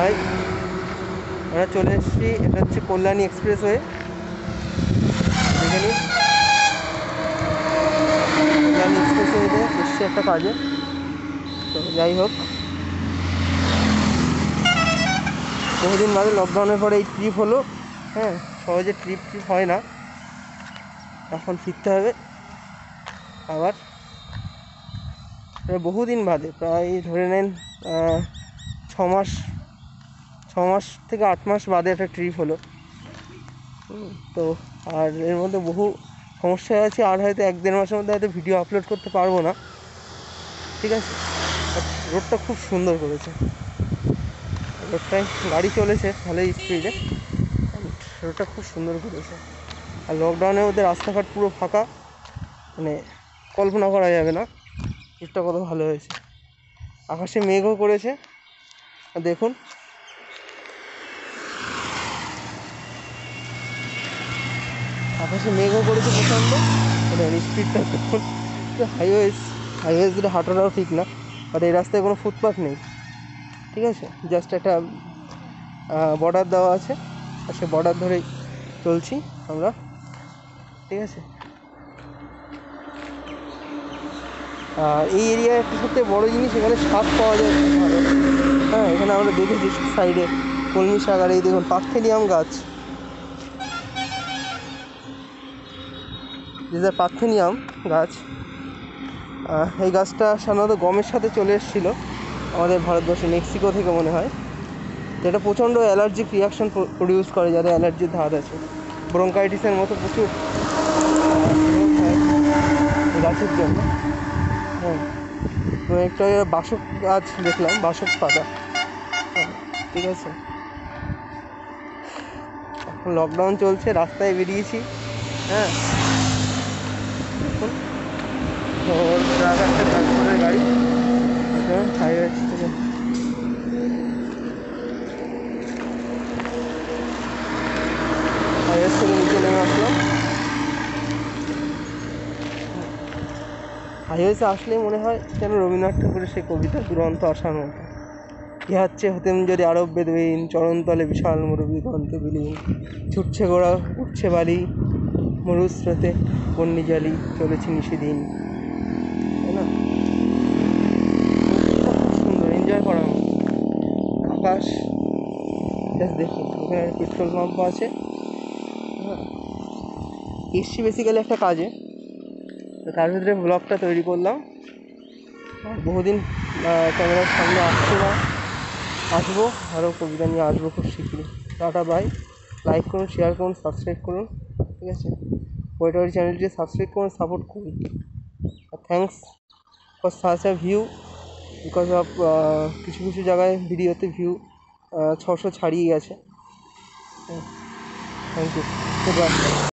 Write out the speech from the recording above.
High আমরা চলে এসেছি, এটা হচ্ছে কল্যাণী এক্সপ্রেস হয়ে দেখে নিন। কল্যাণী এক্সপ্রেস ওয়েতে এসছি একটা কাজে। তো যাই হোক। বহুদিন বাদে লকডাউনের পরে এই ট্রিপ হলো। হ্যাঁ সহজে ট্রিপ ট্রিপ হয় না। এখন ফিরতে হবে। আবার। বহুদিন বাদে, প্রায় ধরে নেন ছ মাস ছ মাস থেকে আট মাস বাদে একটা ট্রিপ হলো। তো আর এর মধ্যে বহু সমস্যা আছে আর হয়তো এক দেড় মাসের মধ্যে হয়তো ভিডিও আপলোড করতে পারব না। ঠিক আছে? রোডটা খুব সুন্দর করেছে। রোডটায় গাড়ি চলেছে ভালোই স্পিডে রোডটা খুব সুন্দর করেছে। আর লকডাউনের মধ্যে রাস্তাঘাট পুরো ফাঁকা। মানে কল্পনা করা যাবে না। রোডটা কত ভালো হয়েছে। আকাশে মেঘও করেছে। আর দেখুন আকাশে মেঘও করেছে প্রচণ্ড। মানে স্পিডটা দেখুন হাইওয়ে হাইওয়েজ ধরে হাঁটাটাও ঠিক না। বাট এই রাস্তায় কোনো ফুটপাথ নেই। ঠিক আছে? জাস্ট একটা বর্ডার দেওয়া আছে। আর সে বর্ডার ধরেই চলছি আমরা। ঠিক আছে? আর এই এরিয়ায় একটা সবথেকে বড়ো জিনিস এখানে শাক পাওয়া যায়। হ্যাঁ এখানে আমরা দেখেছি সাইডে কলমি শাক আর এই দেখুন পার্থেনিয়াম গাছ। যেটা পার্থেনিয়াম গাছ এই গাছটা সাধারণত গমের সাথে চলে এসেছিল আমাদের ভারতবর্ষে, মেক্সিকো থেকে মনে হয়। যেটা প্রচণ্ড অ্যালার্জিক রিয়াকশন প্রডিউস করে যাদের অ্যালার্জির ধাত আছে। ব্রঙ্কাইটিসের মতো প্রচুর গাছের জন্য। হ্যাঁ। একটা বাসক গাছ দেখলাম, বাসক পাতা। হ্যাঁ ঠিক আছে। লকডাউন চলছে, রাস্তায় বেরিয়েছি। হ্যাঁ। দেখুন তো ট্রাক একটা ট্রান্সপোর্টের গাড়ি। হাইওয়ে থেকে। থেকে নিচে নেমে আসলাম হাইওয়েতে আসলেই মনে হয় যেন রবীন্দ্রনাথ ঠাকুরের সেই কবিতা দুরন্ত আসার মতো। ইহাচ্ছে হতেন যদি আরব বেদুইন চরণতলে বিশাল মুরব্বী গ্রন্থে বিলীন ছুটছে গোড়া উঠছে বালি মরুস্রোতে বন্যি জালি চলেছে নিশিদিন তাই না? সুন্দর এনজয় করার মতো আকাশ দেখুন ওখানে পেট্রোল পাম্পও আছে। হ্যাঁ। এসছি বেসিক্যালি একটা কাজে। তো তার ভিতরে ব্লগটা তৈরি করলাম। বহুদিন ক্যামেরার সামনে আসছি না। আসব আরও কবিতা নিয়ে আসব খুব শীঘ্রই টাটা বাই লাইক করুন শেয়ার করুন সাবস্ক্রাইব করুন। ঠিক আছে? ওয়েটারি চ্যানেলটি সাবস্ক্রাইব করুন সাপোর্ট করুন। আর thanks for such a view because of কিছু কিছু জায়গায় ভিডিওতে ভিউ ছশো ছাড়িয়ে গেছে। Thank you